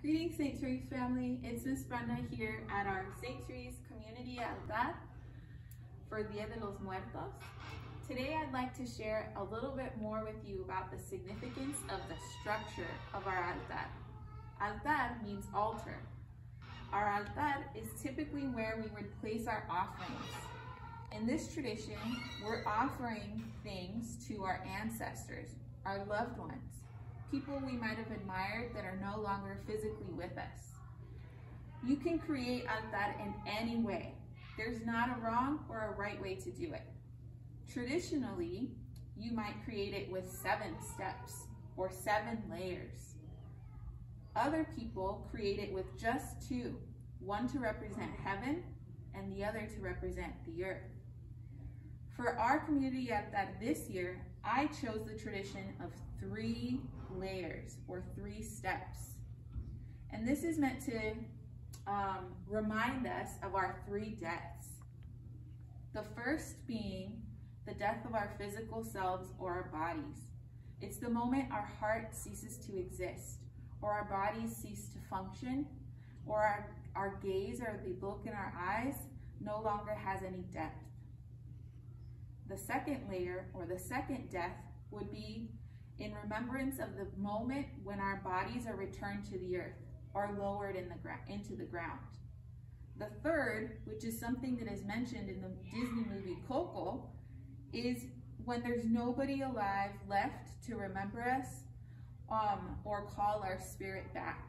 Greetings, St. Therese family. It's Miss Brenda here at our St. Therese Community Altar for Dia de los Muertos. Today I'd like to share a little bit more with you about the significance of the structure of our altar. Altar means altar. Our altar is typically where we would place our offerings. In this tradition, we're offering things to our ancestors, our loved ones people we might have admired that are no longer physically with us. You can create altar in any way. There's not a wrong or a right way to do it. Traditionally, you might create it with seven steps or seven layers. Other people create it with just two, one to represent heaven and the other to represent the earth. For our community altar this year, I chose the tradition of three layers or three steps. And this is meant to um, remind us of our three deaths. The first being the death of our physical selves or our bodies. It's the moment our heart ceases to exist, or our bodies cease to function, or our, our gaze or the look in our eyes no longer has any depth. The second layer, or the second death, would be in remembrance of the moment when our bodies are returned to the earth or lowered in the into the ground. The third, which is something that is mentioned in the Disney movie Coco, is when there's nobody alive left to remember us um, or call our spirit back.